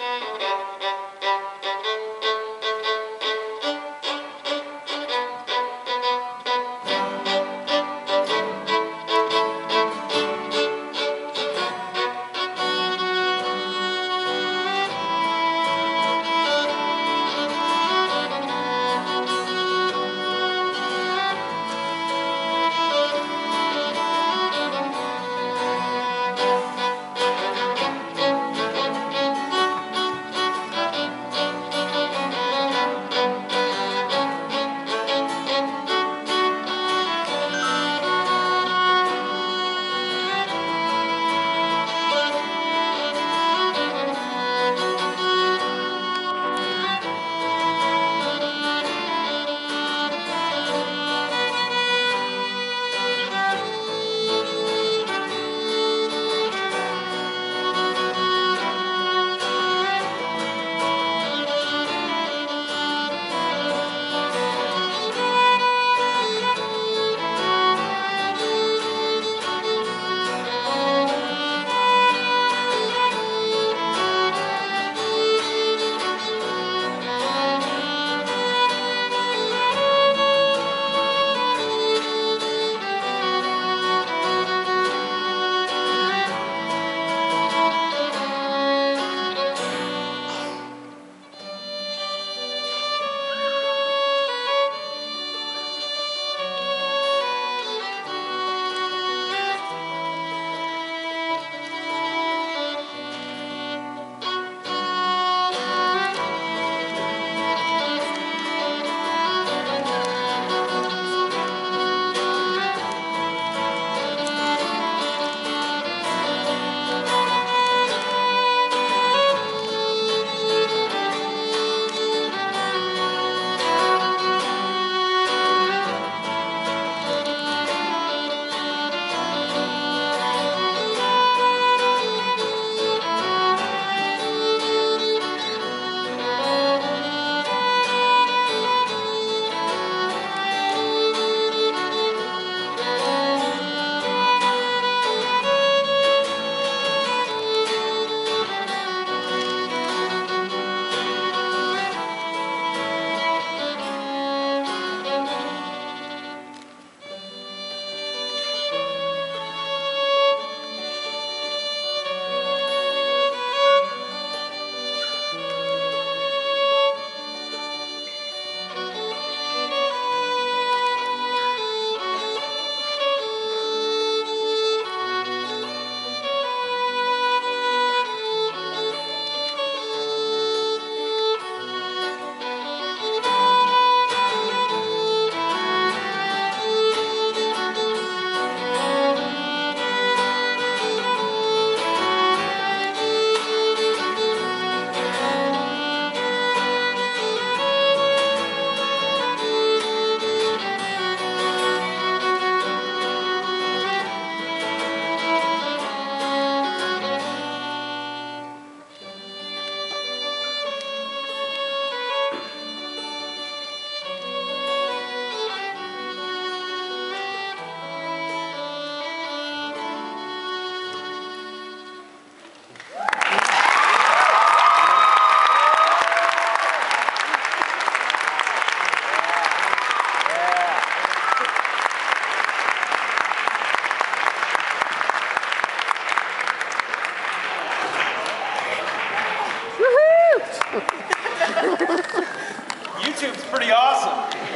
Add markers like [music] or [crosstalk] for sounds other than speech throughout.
Thank you.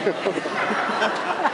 ハハハ [laughs]